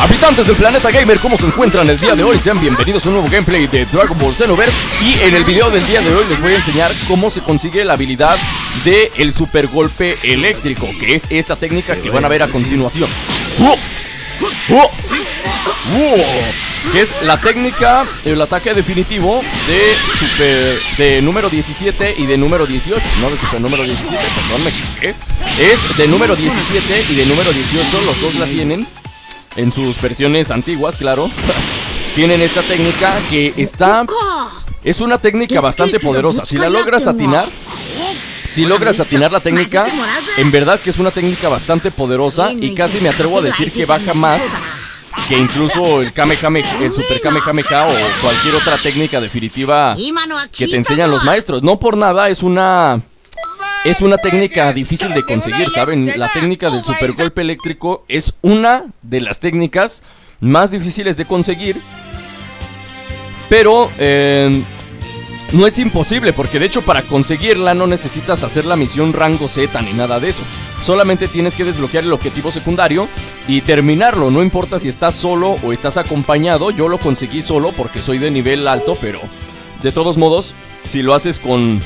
Habitantes del planeta gamer, ¿cómo se encuentran el día de hoy? Sean bienvenidos a un nuevo gameplay de Dragon Ball Xenoverse. Y en el video del día de hoy les voy a enseñar cómo se consigue la habilidad del el super golpe eléctrico Que es esta técnica que van a ver a continuación. Que es la técnica, el ataque definitivo de super de número 17 y de número 18, no de super número 17, perdón, me equivoqué. Es de número 17 y de número 18, los dos la tienen en sus versiones antiguas, claro. tienen esta técnica que está es una técnica bastante poderosa. Si la logras atinar, si logras atinar la técnica, en verdad que es una técnica bastante poderosa y casi me atrevo a decir que baja más que incluso el Kamehameha, el Super Kamehameha o cualquier otra técnica definitiva que te enseñan los maestros. No por nada es una es una técnica difícil de conseguir, ¿saben? La técnica del super golpe eléctrico es una de las técnicas más difíciles de conseguir. Pero eh, no es imposible, porque de hecho para conseguirla no necesitas hacer la misión rango Z ni nada de eso. Solamente tienes que desbloquear el objetivo secundario y terminarlo. No importa si estás solo o estás acompañado. Yo lo conseguí solo porque soy de nivel alto, pero de todos modos, si lo haces con,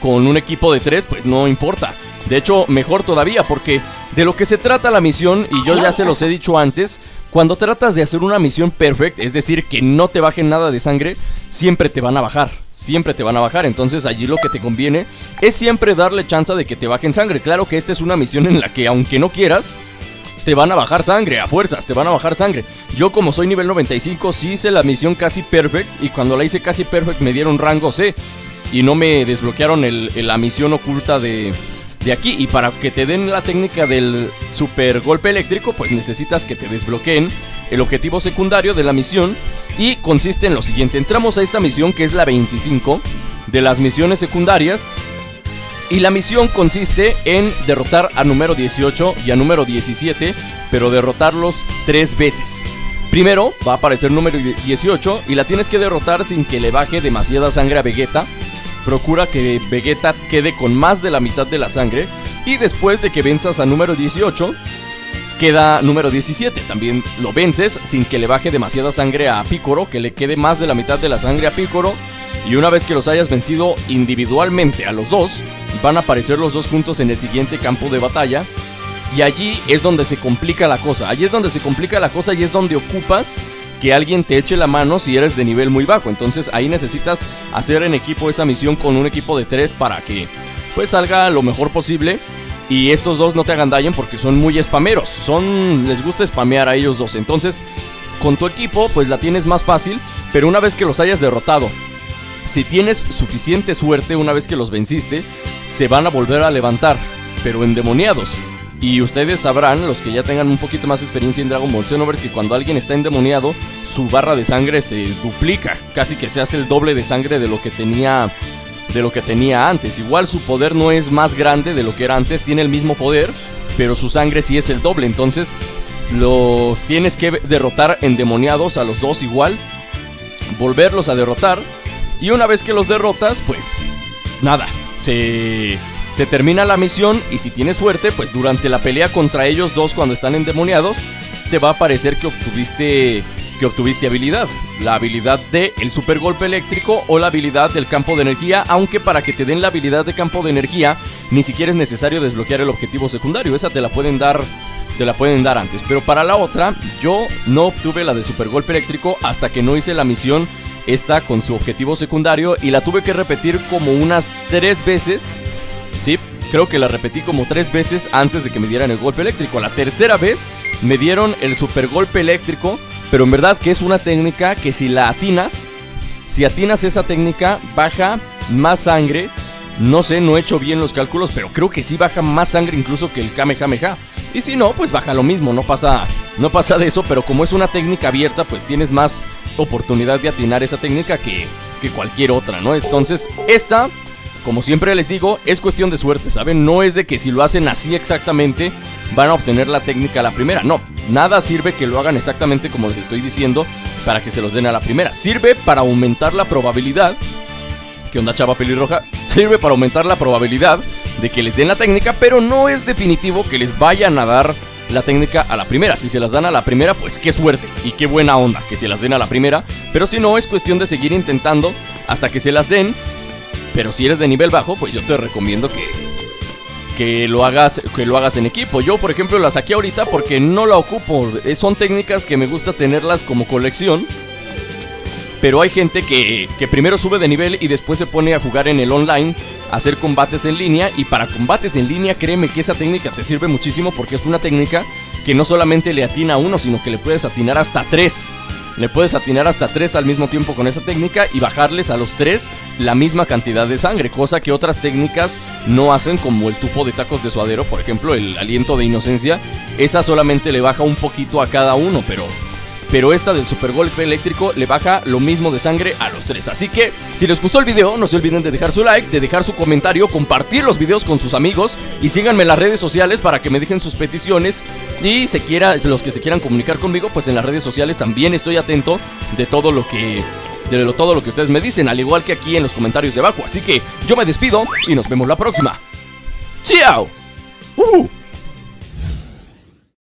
con un equipo de tres, pues no importa. De hecho, mejor todavía, porque de lo que se trata la misión, y yo ya se los he dicho antes, cuando tratas de hacer una misión perfecta, es decir, que no te bajen nada de sangre, siempre te van a bajar, siempre te van a bajar. Entonces allí lo que te conviene es siempre darle chance de que te bajen sangre. Claro que esta es una misión en la que aunque no quieras, te van a bajar sangre, a fuerzas, te van a bajar sangre. Yo como soy nivel 95, sí hice la misión casi perfect y cuando la hice casi perfect me dieron rango C y no me desbloquearon la misión oculta de, de aquí. Y para que te den la técnica del super golpe eléctrico, pues necesitas que te desbloqueen el objetivo secundario de la misión. Y consiste en lo siguiente: entramos a esta misión que es la 25 de las misiones secundarias. Y la misión consiste en derrotar a número 18 y a número 17, pero derrotarlos tres veces. Primero va a aparecer número 18 y la tienes que derrotar sin que le baje demasiada sangre a Vegeta procura que Vegeta quede con más de la mitad de la sangre y después de que venzas a número 18, queda número 17. También lo vences sin que le baje demasiada sangre a Picoro, que le quede más de la mitad de la sangre a Picoro. Y una vez que los hayas vencido individualmente a los dos, van a aparecer los dos juntos en el siguiente campo de batalla. Y allí es donde se complica la cosa. Allí es donde se complica la cosa y es donde ocupas que alguien te eche la mano si eres de nivel muy bajo. Entonces ahí necesitas hacer en equipo esa misión con un equipo de tres para que pues salga lo mejor posible. Y estos dos no te hagan daño porque son muy spameros. Son. les gusta spamear a ellos dos. Entonces, con tu equipo, pues la tienes más fácil. Pero una vez que los hayas derrotado, si tienes suficiente suerte, una vez que los venciste, se van a volver a levantar. Pero endemoniados. Y ustedes sabrán, los que ya tengan un poquito más experiencia en Dragon Ball Xenoverse, que cuando alguien está endemoniado, su barra de sangre se duplica, casi que se hace el doble de sangre de lo que tenía de lo que tenía antes. Igual su poder no es más grande de lo que era antes, tiene el mismo poder, pero su sangre sí es el doble. Entonces, los tienes que derrotar endemoniados a los dos igual, volverlos a derrotar y una vez que los derrotas, pues nada, se se termina la misión y si tienes suerte, pues durante la pelea contra ellos dos cuando están endemoniados, te va a parecer que obtuviste que obtuviste habilidad, la habilidad de el super golpe eléctrico o la habilidad del campo de energía, aunque para que te den la habilidad de campo de energía ni siquiera es necesario desbloquear el objetivo secundario, esa te la pueden dar te la pueden dar antes, pero para la otra yo no obtuve la de super golpe eléctrico hasta que no hice la misión esta con su objetivo secundario y la tuve que repetir como unas tres veces Sí, creo que la repetí como tres veces antes de que me dieran el golpe eléctrico. La tercera vez me dieron el super golpe eléctrico, pero en verdad que es una técnica que si la atinas, si atinas esa técnica, baja más sangre. No sé, no he hecho bien los cálculos, pero creo que sí baja más sangre incluso que el Kamehameha. Y si no, pues baja lo mismo, no pasa, no pasa de eso, pero como es una técnica abierta, pues tienes más oportunidad de atinar esa técnica que, que cualquier otra, ¿no? Entonces, esta como siempre les digo, es cuestión de suerte, ¿saben? No es de que si lo hacen así exactamente van a obtener la técnica a la primera. No, nada sirve que lo hagan exactamente como les estoy diciendo para que se los den a la primera. Sirve para aumentar la probabilidad. ¿Qué onda, chava pelirroja? Sirve para aumentar la probabilidad de que les den la técnica, pero no es definitivo que les vayan a dar la técnica a la primera. Si se las dan a la primera, pues qué suerte y qué buena onda que se las den a la primera. Pero si no, es cuestión de seguir intentando hasta que se las den. Pero si eres de nivel bajo, pues yo te recomiendo que, que lo hagas que lo hagas en equipo. Yo, por ejemplo, la saqué ahorita porque no la ocupo. Eh, son técnicas que me gusta tenerlas como colección. Pero hay gente que, que primero sube de nivel y después se pone a jugar en el online, hacer combates en línea. Y para combates en línea, créeme que esa técnica te sirve muchísimo porque es una técnica que no solamente le atina a uno, sino que le puedes atinar hasta tres. Le puedes atinar hasta tres al mismo tiempo con esa técnica y bajarles a los tres la misma cantidad de sangre, cosa que otras técnicas no hacen como el tufo de tacos de suadero, por ejemplo, el aliento de inocencia, esa solamente le baja un poquito a cada uno, pero pero esta del super golpe eléctrico le baja lo mismo de sangre a los tres. Así que si les gustó el video, no se olviden de dejar su like, de dejar su comentario, compartir los videos con sus amigos y síganme en las redes sociales para que me dejen sus peticiones y se quiera, los que se quieran comunicar conmigo, pues en las redes sociales también estoy atento de todo lo que de todo lo que ustedes me dicen, al igual que aquí en los comentarios de abajo. Así que yo me despido y nos vemos la próxima. ¡Chao! ¡Uh!